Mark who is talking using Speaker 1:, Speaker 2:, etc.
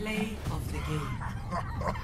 Speaker 1: Play of the game.